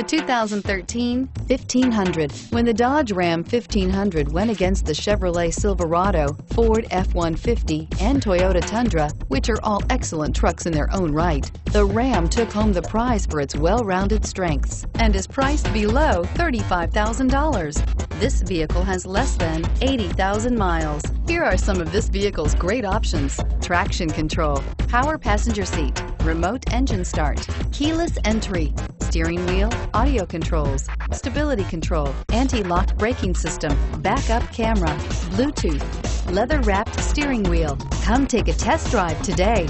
The 2013 1500. When the Dodge Ram 1500 went against the Chevrolet Silverado, Ford F-150, and Toyota Tundra, which are all excellent trucks in their own right, the Ram took home the prize for its well-rounded strengths and is priced below $35,000. This vehicle has less than 80,000 miles. Here are some of this vehicle's great options. Traction control, power passenger seat, remote engine start, keyless entry, steering wheel, audio controls, stability control, anti-lock braking system, backup camera, Bluetooth, leather wrapped steering wheel. Come take a test drive today.